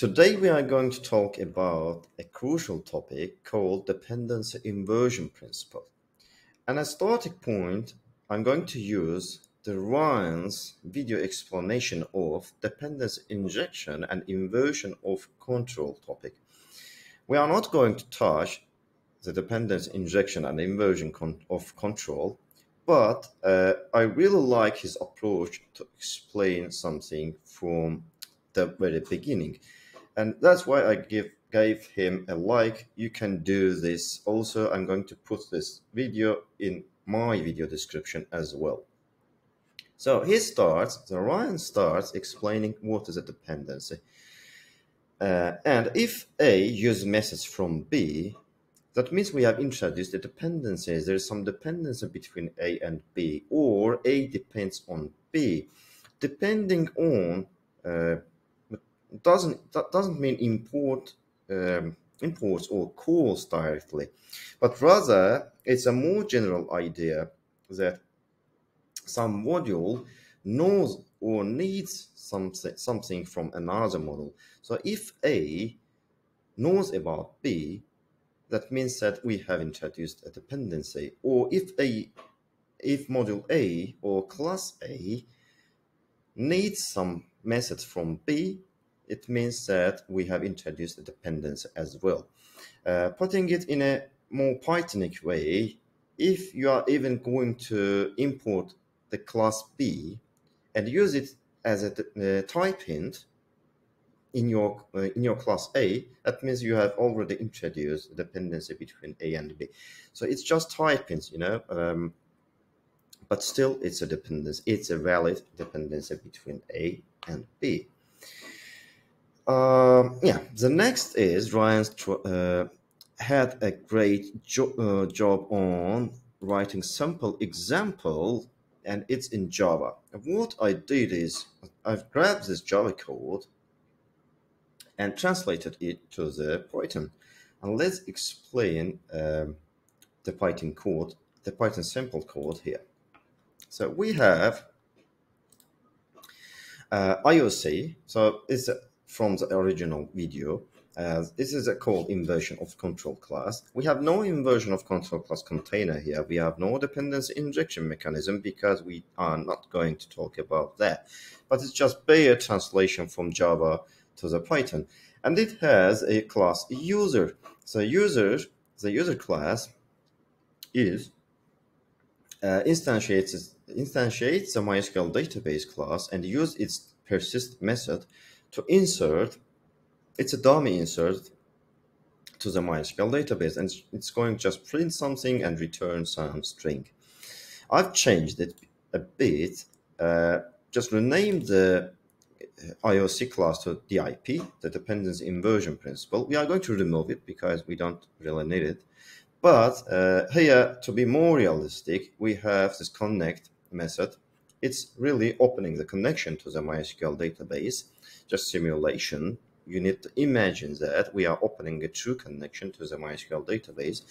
Today we are going to talk about a crucial topic called dependency inversion principle. And as starting point, I'm going to use the Ryan's video explanation of dependency injection and inversion of control topic. We are not going to touch the dependency injection and inversion con of control, but uh, I really like his approach to explain something from the very beginning. And that's why I give gave him a like. You can do this. Also, I'm going to put this video in my video description as well. So he starts, the Ryan starts explaining what is a dependency. Uh, and if A uses message from B, that means we have introduced the dependencies. There is some dependency between A and B, or A depends on B. Depending on uh, doesn't that doesn't mean import um, imports or calls directly, but rather it's a more general idea that some module knows or needs something something from another module. So if A knows about B, that means that we have introduced a dependency. Or if a if module A or class A needs some message from B, it means that we have introduced a dependency as well. Uh, putting it in a more Pythonic way, if you are even going to import the class B and use it as a uh, type hint in your uh, in your class A, that means you have already introduced a dependency between A and B. So it's just type hints, you know, um, but still it's a dependency. It's a valid dependency between A and B. Um, yeah, the next is Ryan's uh, had a great jo uh, job on writing simple example and it's in Java. And what I did is I've grabbed this Java code and translated it to the Python. And let's explain um, the Python code, the Python simple code here. So we have uh, IOC. So it's a from the original video. Uh, this is a called inversion of control class. We have no inversion of control class container here. We have no dependency injection mechanism because we are not going to talk about that. But it's just bare translation from Java to the Python. And it has a class user. So user, the user class is uh, instantiates, instantiates the MySQL database class and use its persist method to insert, it's a dummy insert to the MySQL database, and it's going to just print something and return some string. I've changed it a bit, uh, just renamed the uh, IOC class to DIP, the dependency inversion principle. We are going to remove it because we don't really need it. But uh, here, to be more realistic, we have this connect method. It's really opening the connection to the MySQL database just simulation, you need to imagine that we are opening a true connection to the MySQL database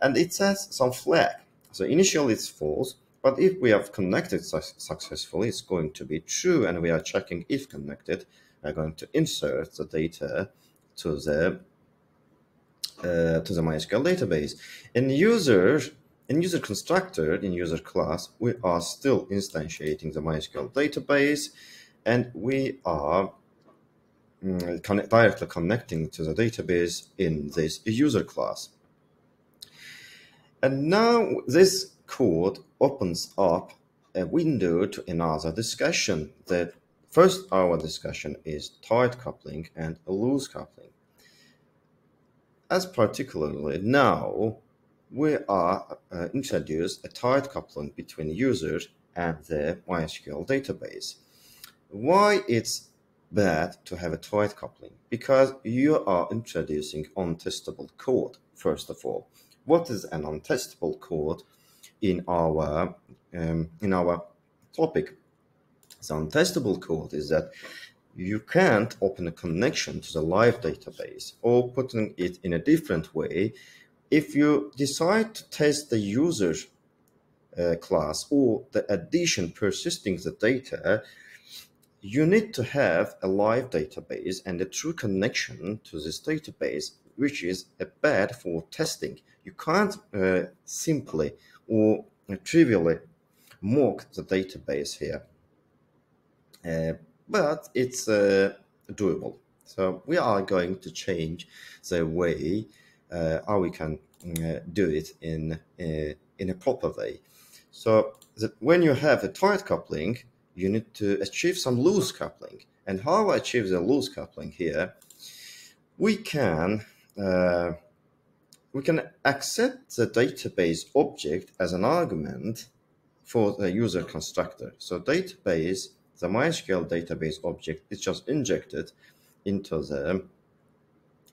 and it says some flag. So initially it's false, but if we have connected su successfully, it's going to be true and we are checking if connected. We're going to insert the data to the uh, to the MySQL database. In user in user constructor, in user class, we are still instantiating the MySQL database and we are Mm, connect, directly connecting to the database in this user class. And now this code opens up a window to another discussion that first our discussion is tight coupling and loose coupling. As particularly now, we are uh, a tight coupling between users and the MySQL database. Why it's bad to have a tight coupling because you are introducing untestable code, first of all. What is an untestable code in our um, in our topic? The untestable code is that you can't open a connection to the live database or putting it in a different way. If you decide to test the user uh, class or the addition persisting the data, you need to have a live database and a true connection to this database, which is a bad for testing. You can't uh, simply or trivially mock the database here, uh, but it's uh, doable. So we are going to change the way how we can uh, do it in uh, in a proper way. So that when you have a tight coupling, you need to achieve some loose coupling. And how I achieve the loose coupling here? We can uh, we can accept the database object as an argument for the user constructor. So database, the MySQL database object is just injected into the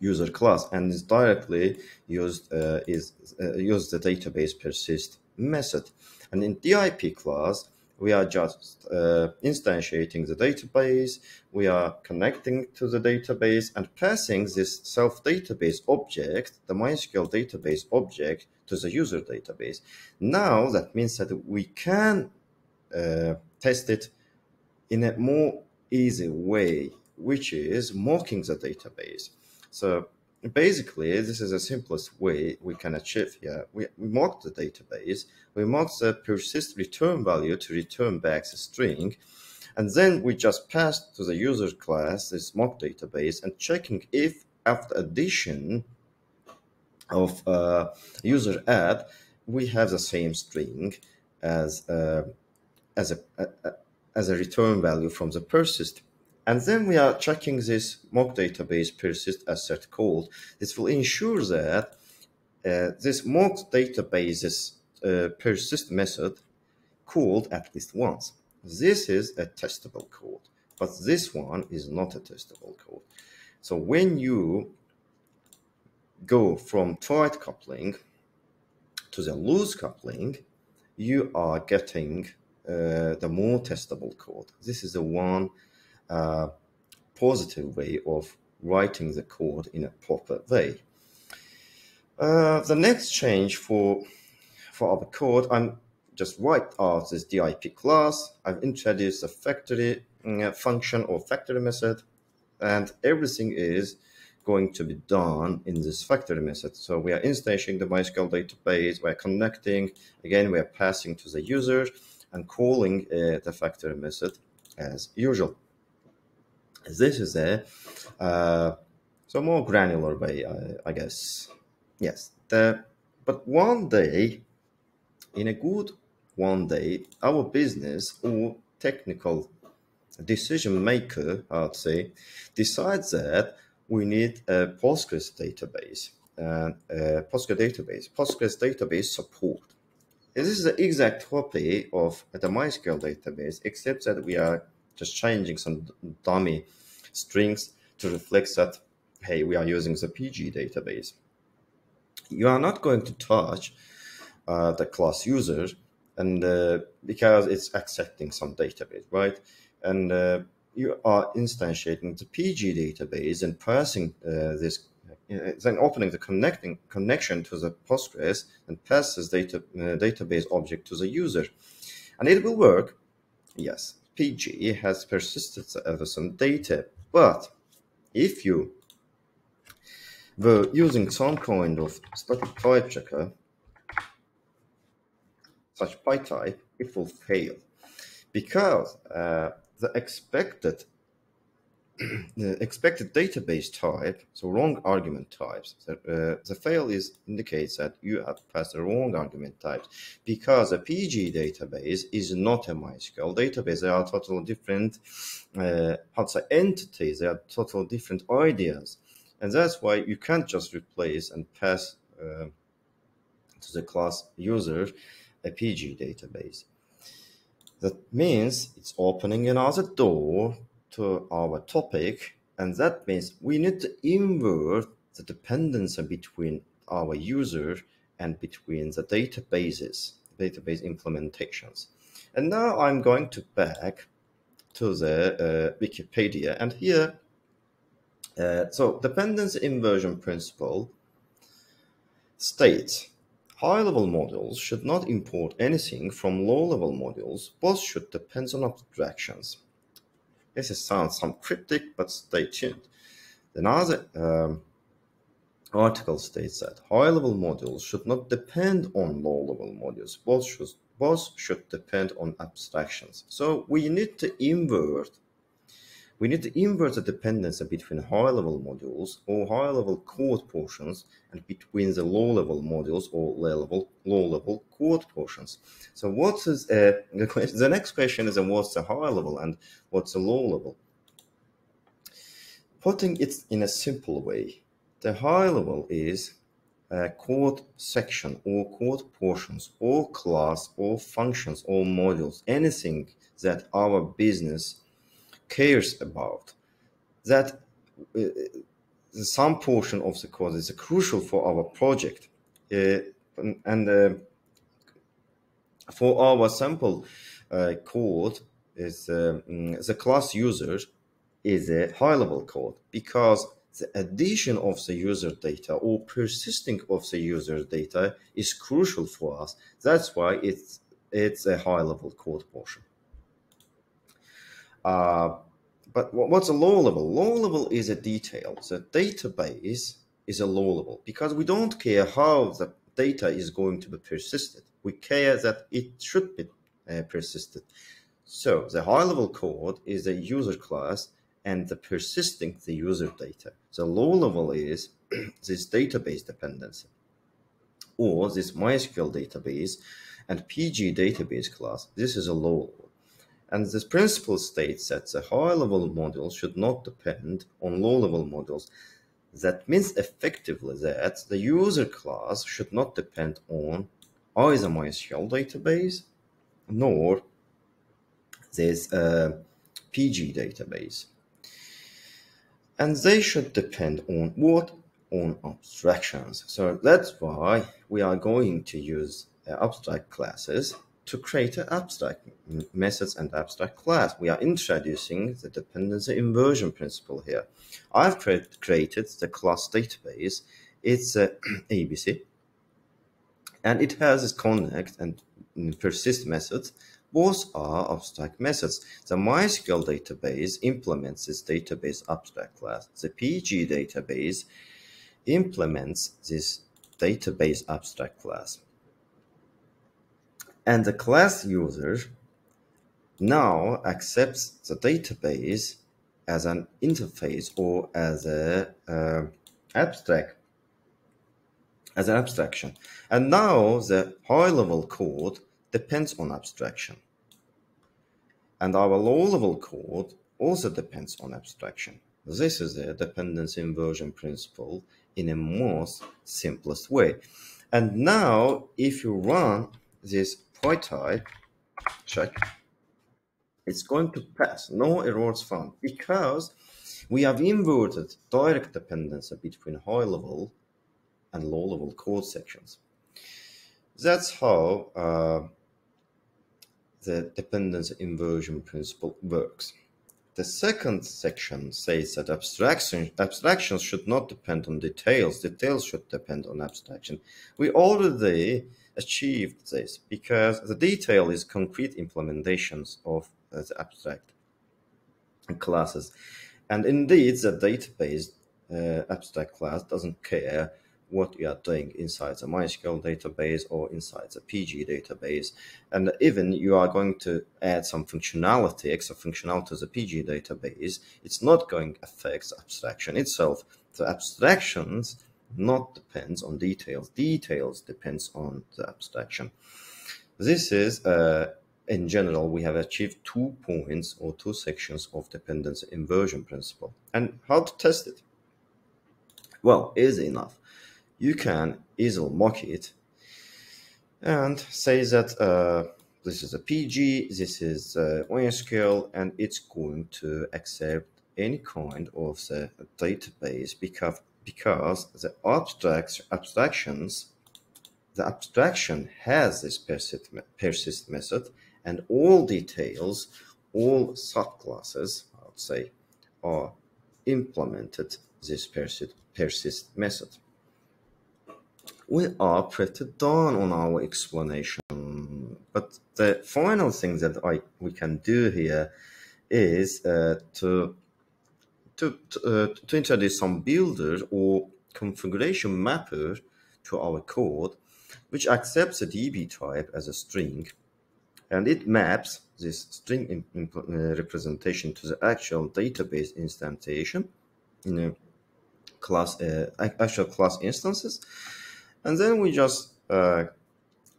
user class and is directly used uh, is uh, use the database persist method. And in DIP class, we are just uh, instantiating the database, we are connecting to the database and passing this self database object, the MySQL database object, to the user database. Now that means that we can uh, test it in a more easy way, which is mocking the database. So basically, this is the simplest way we can achieve here. We, mock the database, we mock the persist return value to return back the string, and then we just pass to the user class this mock database and checking if after addition of uh, user add, we have the same string as uh, as a, a, as a return value from the persist and then we are checking this mock database persist assert called. This will ensure that uh, this mock database's uh, persist method called at least once. This is a testable code, but this one is not a testable code. So when you go from tight coupling to the loose coupling, you are getting uh, the more testable code. This is the one uh, positive way of writing the code in a proper way. Uh, the next change for for our code, I'm just write out this DIP class. I've introduced a factory uh, function or factory method, and everything is going to be done in this factory method. So we are instantiating the MySQL database, we're connecting, again, we are passing to the user and calling uh, the factory method as usual. This is a uh, so more granular way, I, I guess. Yes, the, but one day, in a good one day, our business or technical decision maker, I'd say, decides that we need a Postgres database, uh, a Postgres database, Postgres database support. This is the exact copy of the MySQL database, except that we are just changing some dummy strings to reflect that, hey, we are using the PG database. You are not going to touch uh, the class user and uh, because it's accepting some database, right? And uh, you are instantiating the PG database and passing uh, this, uh, then opening the connecting connection to the Postgres and passes data uh, database object to the user, and it will work. Yes, PG has persisted ever some data, but if you were using some kind of static type checker, such PyType, it will fail. Because uh, the expected the expected database type, so wrong argument types, the, uh, the fail is indicates that you have passed the wrong argument types because a PG database is not a MySQL database. They are totally different, uh, entities. They are totally different ideas. And that's why you can't just replace and pass uh, to the class user a PG database. That means it's opening another door to our topic, and that means we need to invert the dependency between our user and between the databases, database implementations. And now I'm going to back to the uh, Wikipedia, and here, uh, so dependency inversion principle states high-level modules should not import anything from low-level modules, both should depend on abstractions. This is, sounds some cryptic, but stay tuned. Another um, article states that high-level modules should not depend on low-level modules. Both should, both should depend on abstractions. So we need to invert we need to invert the dependency between high-level modules or high-level code portions and between the low-level modules or low-level low-level code portions. So what is uh, the, question, the next question is uh, what's the high level and what's the low level? Putting it in a simple way, the high level is a code section or code portions or class or functions or modules, anything that our business cares about that uh, some portion of the code is crucial for our project. Uh, and uh, for our sample uh, code is mm, the class user is a high level code because the addition of the user data or persisting of the user data is crucial for us. That's why it's it's a high level code portion uh, but what's a low level? Low level is a detail. The database is a low level because we don't care how the data is going to be persisted. We care that it should be uh, persisted. So the high level code is a user class and the persisting the user data. The low level is this database dependency or this MySQL database and PG database class. This is a low level. And this principle states that the high-level module should not depend on low-level modules. That means effectively that the user class should not depend on either MySQL database nor this uh, PG database. And they should depend on what? On abstractions. So that's why we are going to use uh, abstract classes to create an abstract methods and abstract class. We are introducing the dependency inversion principle here. I've created the class database. It's a ABC, and it has its connect and persist methods. Both are abstract methods. The MySQL database implements this database abstract class. The PG database implements this database abstract class and the class user now accepts the database as an interface or as a uh, abstract as an abstraction. And now the high level code depends on abstraction. And our low level code also depends on abstraction. This is the dependency inversion principle in a most simplest way. And now if you run this PyTy, check, it's going to pass, no errors found, because we have inverted direct dependency between high level and low level code sections. That's how uh, the dependency inversion principle works. The second section says that abstraction, abstractions should not depend on details. Details should depend on abstraction. We already achieved this because the detail is concrete implementations of uh, the abstract classes. And indeed, the database uh, abstract class doesn't care what you are doing inside the MySQL database or inside the PG database. And even you are going to add some functionality, extra functionality to the PG database, it's not going to affect the abstraction itself. The abstractions not depends on details. Details depends on the abstraction. This is, uh, in general, we have achieved two points or two sections of dependency inversion principle. And how to test it? Well, easy enough. You can easily mock it and say that uh, this is a PG, this is uh, MySQL, and it's going to accept any kind of the database because because the abstract abstractions the abstraction has this persist, persist method and all details all subclasses i would say are implemented this persist, persist method we are pretty done on our explanation but the final thing that I we can do here is uh, to to uh, to introduce some builder or configuration mapper to our code, which accepts a DB type as a string, and it maps this string uh, representation to the actual database instantiation in a class uh, actual class instances, and then we just uh,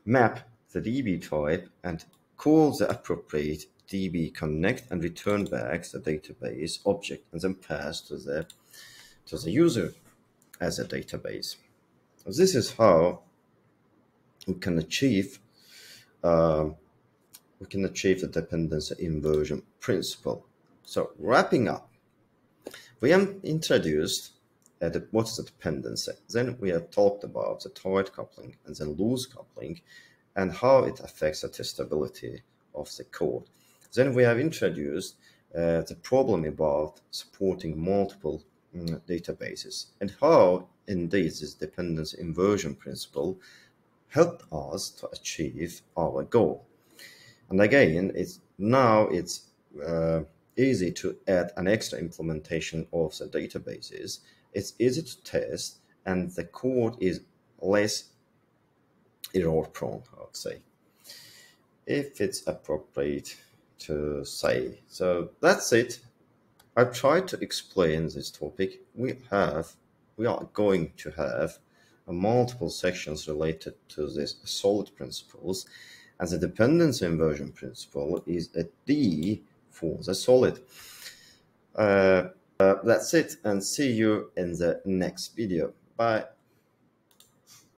map the DB type and call the appropriate DB connect and return back the database object and then pass to the to the user as a database. This is how we can achieve uh, we can achieve the dependency inversion principle. So wrapping up, we have introduced uh, the, what's the dependency. Then we have talked about the tight coupling and then loose coupling and how it affects the testability of the code. Then we have introduced uh, the problem about supporting multiple um, databases and how indeed this dependency inversion principle helped us to achieve our goal. And again, it's now it's uh, easy to add an extra implementation of the databases. It's easy to test, and the code is less error prone, I would say, if it's appropriate to say. So that's it. I tried to explain this topic. We have, we are going to have multiple sections related to this solid principles and the dependency inversion principle is a D for the solid. Uh, Uh, that's it and see you in the next video. Bye.